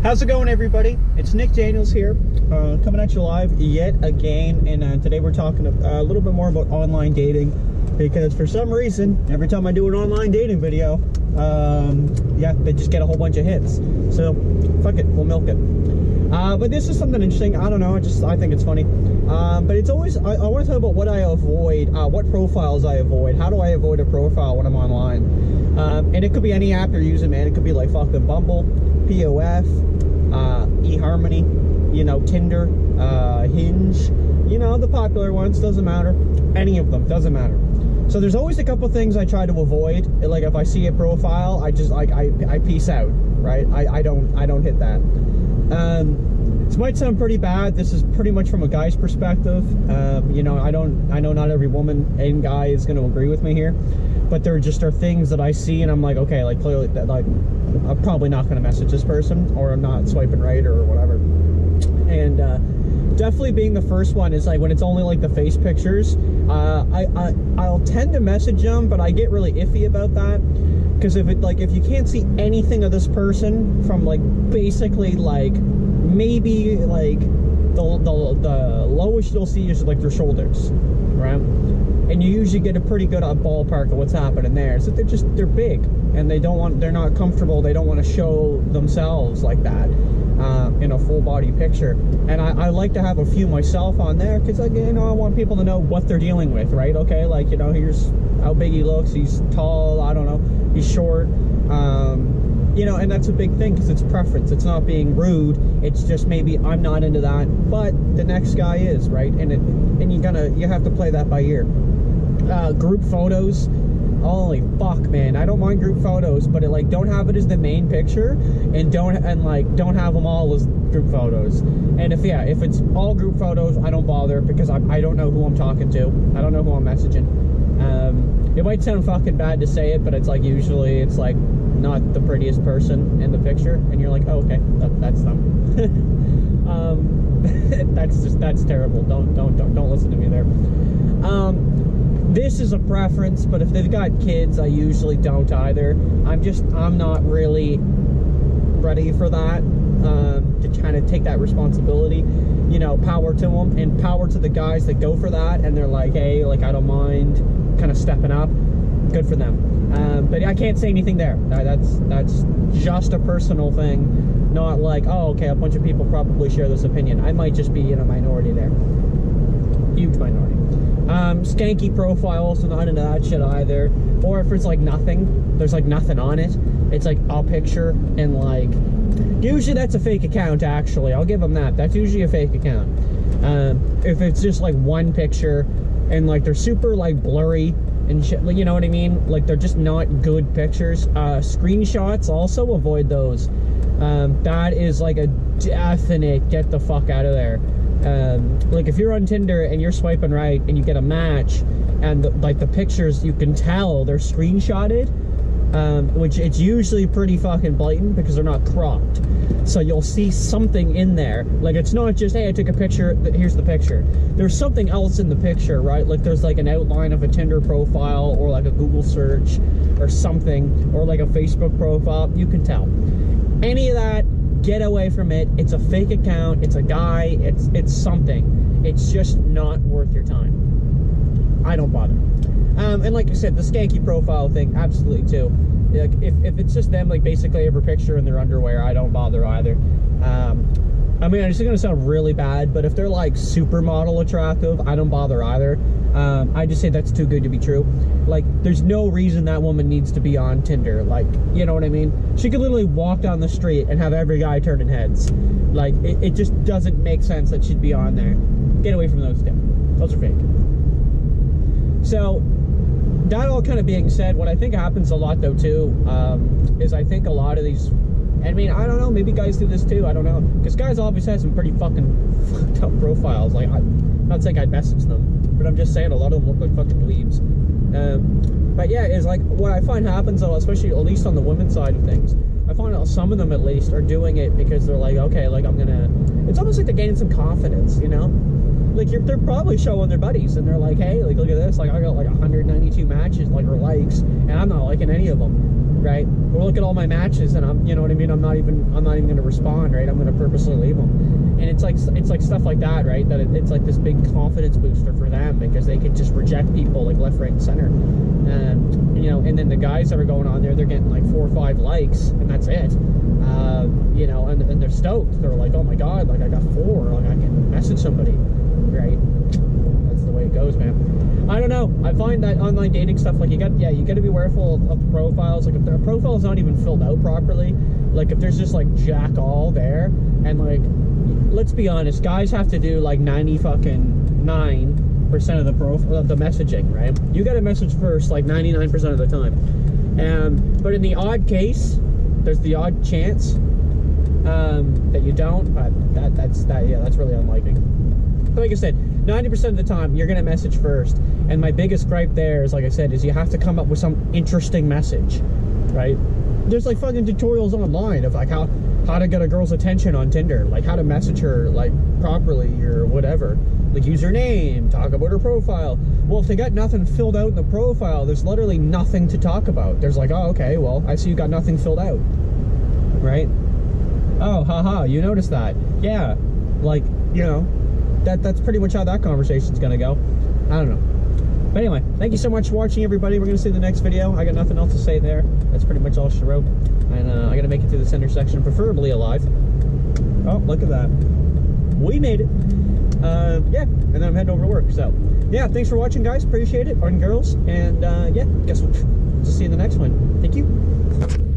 How's it going, everybody? It's Nick Daniels here, uh, coming at you live yet again. And uh, today we're talking a, a, little bit more about online dating because for some reason, every time I do an online dating video, um, yeah, they just get a whole bunch of hits. So, fuck it, we'll milk it. Uh, but this is something interesting. I don't know. I just I think it's funny. Um, but it's always I, I want to talk about what I avoid, uh, what profiles I avoid. How do I avoid a profile when I'm online? Um, and it could be any app you're using, man. It could be like fucking Bumble, POF, uh, eHarmony, you know, Tinder, uh, Hinge. You know, the popular ones. Doesn't matter. Any of them doesn't matter. So there's always a couple things I try to avoid. Like if I see a profile, I just like I, I peace out. Right? I, I don't I don't hit that. Um, this might sound pretty bad. This is pretty much from a guy's perspective. Um, you know, I don't, I know not every woman and guy is going to agree with me here, but there just are things that I see and I'm like, okay, like clearly, that, like, I'm probably not going to message this person or I'm not swiping right or whatever. And uh, definitely being the first one is like when it's only like the face pictures. Uh, I, I I'll tend to message them, but I get really iffy about that because if it like if you can't see anything of this person from like basically like maybe like the, the, the lowest you'll see is like their shoulders right and you usually get a pretty good ballpark of what's happening there so they're just they're big and they don't want they're not comfortable they don't want to show themselves like that uh, in a full body picture and I, I, like to have a few myself on there because like you know I want people to know what they're dealing with right okay like you know here's how big he looks he's tall I don't know he's short. Um, you know, and that's a big thing because it's preference. It's not being rude. It's just maybe I'm not into that, but the next guy is, right? And it, and you gotta you have to play that by ear. Uh, group photos. Holy fuck, man! I don't mind group photos, but it like don't have it as the main picture, and don't and like don't have them all as group photos. And if yeah, if it's all group photos, I don't bother because I I don't know who I'm talking to. I don't know who I'm messaging. Um, it might sound fucking bad to say it, but it's like usually it's like not the prettiest person in the picture, and you're like, oh, okay, that, that's them. um, that's just that's terrible. Don't don't don't don't listen to me there. Um, this is a preference, but if they've got kids, I usually don't either. I'm just I'm not really ready for that um, to kind of take that responsibility. You know, power to them and power to the guys that go for that, and they're like, hey, like I don't mind kind of stepping up. Good for them. Um, but I can't say anything there. That's that's just a personal thing, not like oh okay, a bunch of people probably share this opinion. I might just be in a minority there, huge minority. Um, skanky profiles, so not into that shit either. Or if it's like nothing, there's like nothing on it. It's like a picture and like usually that's a fake account. Actually, I'll give them that. That's usually a fake account. Um, if it's just like one picture and like they're super like blurry and shit, you know what I mean? Like they're just not good pictures. Uh, screenshots, also avoid those. Um, that is like a definite get the fuck out of there. Um, like if you're on Tinder and you're swiping right and you get a match and the, like the pictures you can tell they're screenshotted um, which it's usually pretty fucking blatant because they're not cropped. So you'll see something in there. Like it's not just, hey, I took a picture, here's the picture. There's something else in the picture, right? Like there's like an outline of a Tinder profile or like a Google search or something, or like a Facebook profile. You can tell. Any of that, get away from it. It's a fake account. It's a guy. It's it's something. It's just not worth your time. I don't bother. Um, and like I said, the skanky profile thing, absolutely too. Like if, if it's just them, like basically every picture in their underwear, I don't bother either. Um, I mean, it's gonna sound really bad, but if they're like supermodel attractive, I don't bother either. Um, I just say that's too good to be true. Like, there's no reason that woman needs to be on Tinder. Like, you know what I mean? She could literally walk down the street and have every guy turning heads. Like, it, it just doesn't make sense that she'd be on there. Get away from those two. Those are fake. So, that all kind of being said, what I think happens a lot though too um, is I think a lot of these. I mean, I don't know. Maybe guys do this too. I don't know because guys obviously have some pretty fucking fucked up profiles. Like, I'm not saying I'd message them, but I'm just saying a lot of them look like fucking dweebs. Um, but yeah, it's like what I find happens though, especially at least on the women's side of things. I find out some of them at least are doing it because they're like, okay, like I'm gonna. It's almost like they're gaining some confidence, you know like they're probably showing their buddies, and they're like, hey, like look at this, like I got like 192 matches, like or likes, and I'm not liking any of them, right? Or look at all my matches, and I'm, you know what I mean? I'm not even, I'm not even gonna respond, right? I'm gonna purposely leave them, and it's like, it's like stuff like that, right? That it, it's like this big confidence booster for them because they can just reject people like left, right, and center, and you know, and then the guys that are going on there, they're getting like four or five likes, and that's it. Uh, you know, and, and they're stoked. They're like, oh my god, like I got four, like I can message somebody, right? That's the way it goes, man. I don't know. I find that online dating stuff, like you got, yeah, you got to be careful of, profiles. Like if the profile is not even filled out properly, like if there's just like jack all there, and like, let's be honest, guys have to do like 90 fucking nine percent of the profile of the messaging, right? You got to message first, like 99% of the time. Um, but in the odd case, there's the odd chance um, that you don't, but that that's that yeah, that's really unlikely. Like I said, 90% of the time you're gonna message first. And my biggest gripe there is like I said, is you have to come up with some interesting message. Right? There's like fucking tutorials online of like how how to get a girl's attention on Tinder, like how to message her like properly or whatever. Like use her name, talk about her profile. Well, if they got nothing filled out in the profile, there's literally nothing to talk about. There's like, oh, okay, well, I see you got nothing filled out right? Oh, haha, you noticed that. Yeah, like, you know, that that's pretty much how that conversation's gonna go. I don't know. But anyway, thank you so much for watching, everybody. We're gonna see the next video. I got nothing else to say there. That's pretty much all she wrote. And uh, I gotta make it through the center section, preferably alive. Oh, look at that. We made it. Uh, yeah, and then I'm heading over to work. So, yeah, thanks for watching, guys. Appreciate it, and girls. And uh, yeah, guess we'll see you in the next one. Thank you.